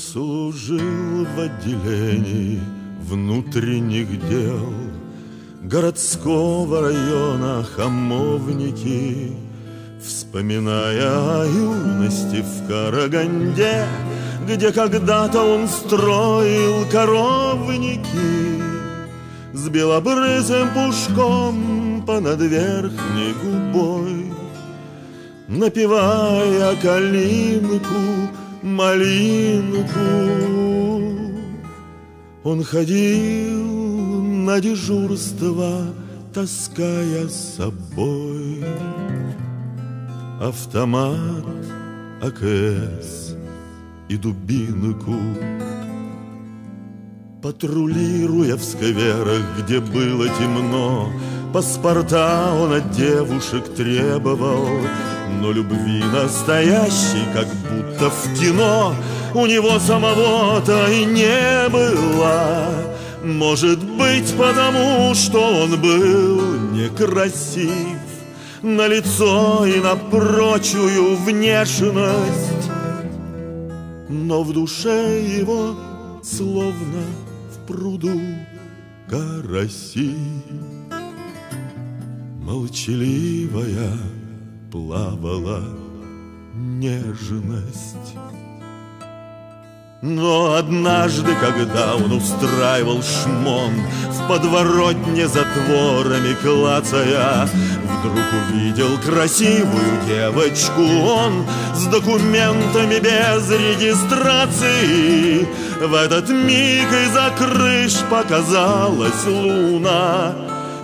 Служил в отделении внутренних дел Городского района хамовники Вспоминая о юности в Караганде Где когда-то он строил коровники С белобрысым пушком понад верхней губой Напевая калинку, малинку. Он ходил на дежурство, таская с собой Автомат, АКС и дубинку. Патрулируя в скверах, где было темно Паспорта он от девушек требовал Но любви настоящей, как будто в кино. У него самого-то и не было. Может быть, потому что он был некрасив. На лицо и на прочую внешность. Но в душе его словно в пруду караси. Молчаливая плавала нежность. Но однажды, когда он устраивал шмон В подворотне затворами клацая Вдруг увидел красивую девочку Он с документами без регистрации. В этот миг из-за крыш показалась луна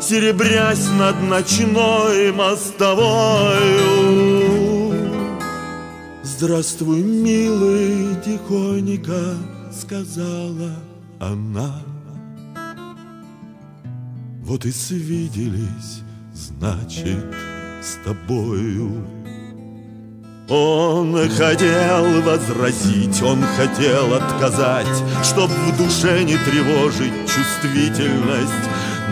Серебрясь над ночной мостовою. Здравствуй, милый, тихонько сказала она. Вот и свиделись, значит, с тобою он хотел возразить, он хотел отказать, Чтоб в душе не тревожить чувствительность.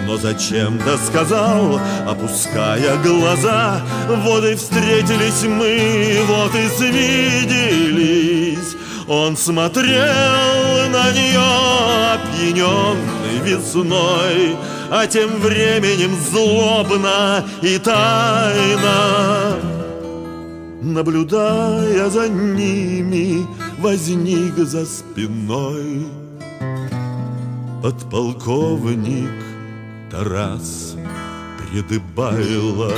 Но зачем-то сказал, опуская глаза, Вот и встретились мы, вот и свиделись. Он смотрел на нее, опьяненный весной, А тем временем злобно и тайно. Наблюдая за ними, возник за спиной Подполковник Тарас Придыбайло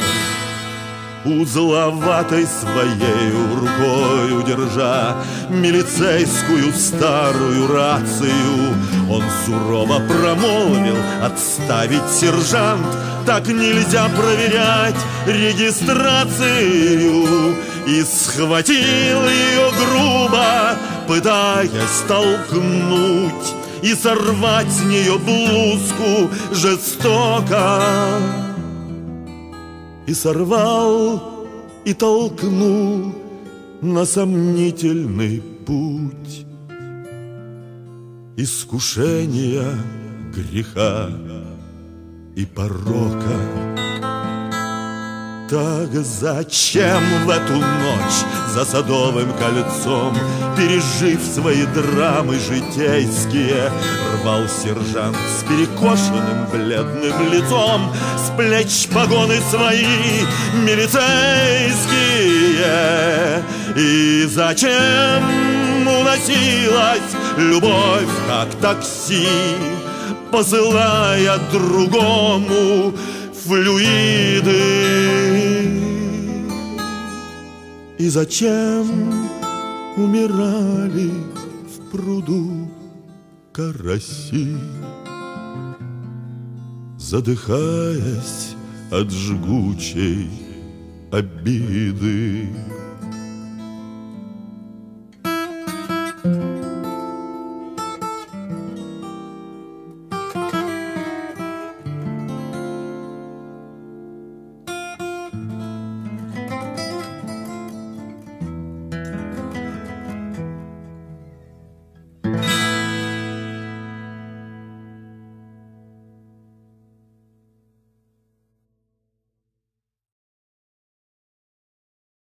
Узловатой своей рукой удержа Милицейскую старую рацию. Он сурово промолвил отставить сержант! Так нельзя проверять регистрацию! И схватил ее грубо, пытаясь толкнуть И сорвать с нее блузку жестоко и сорвал, и толкнул на сомнительный путь Искушения, греха и порока. Так зачем в эту ночь за садовым кольцом, Пережив свои драмы житейские, Рвал сержант с перекошенным бледным лицом С плеч погоны свои милицейские И зачем уносилась любовь, как такси, Посылая другому флюиды. И зачем умирали в пруду караси, Задыхаясь от жгучей обиды?